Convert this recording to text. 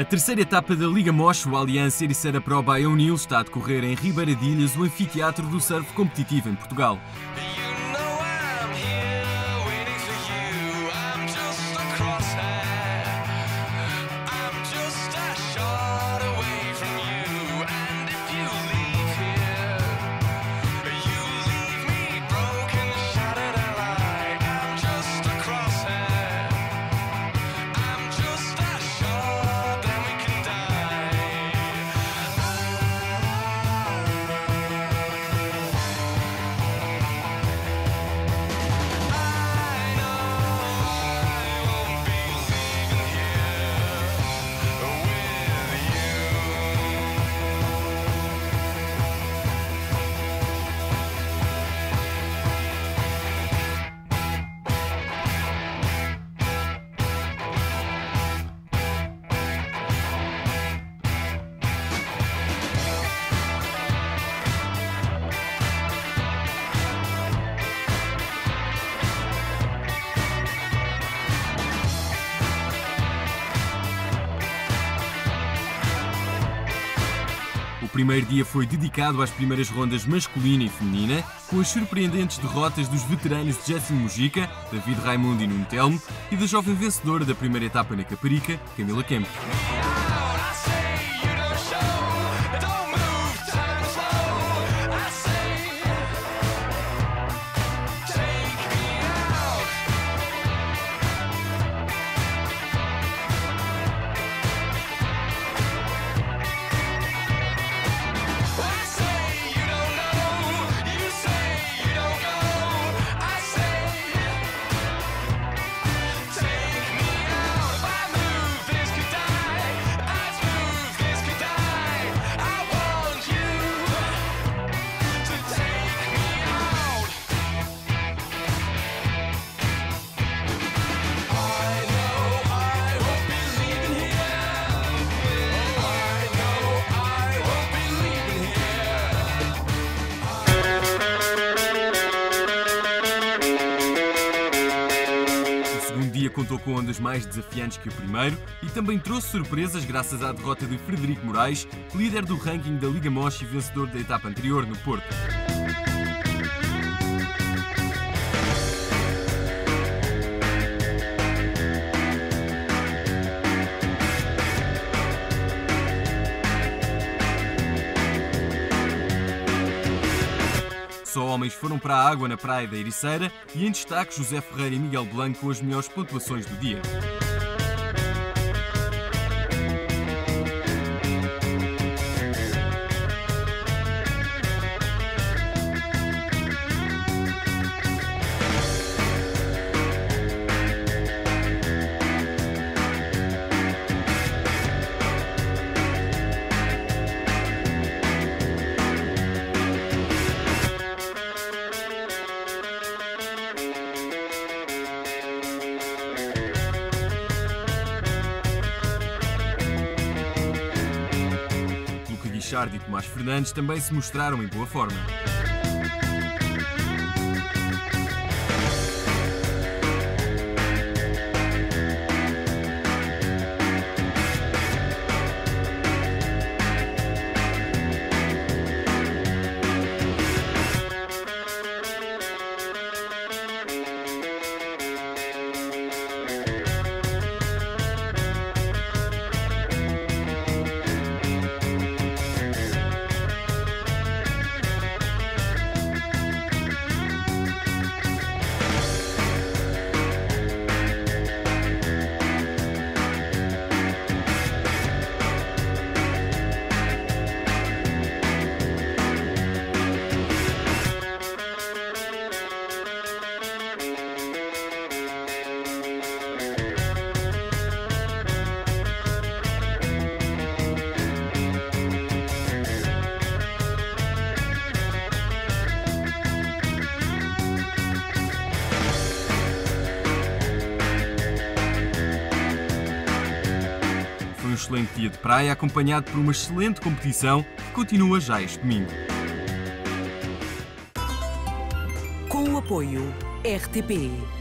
A terceira etapa da Liga Mocho, Aliança Ericeira Pro Bayonil, está a decorrer em Ribeiradilhas, o anfiteatro do surf competitivo em Portugal. Primeiro dia foi dedicado às primeiras rondas masculina e feminina, com as surpreendentes derrotas dos veteranos Jesse Mujica, David Raimundo e Nuno Telmo, e da jovem vencedora da primeira etapa na Caparica, Camila Campos. Segundo dia contou com ondas mais desafiantes que o primeiro e também trouxe surpresas graças à derrota de Frederico Moraes, líder do ranking da Liga Mosh e vencedor da etapa anterior no Porto. Só homens foram para a água na praia da Ericeira e em destaque José Ferreira e Miguel Blanco com as melhores pontuações do dia. Guichardo e Tomás Fernandes também se mostraram em boa forma. Excelente dia de praia acompanhado por uma excelente competição que continua já este domingo. Com o apoio RTP